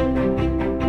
Música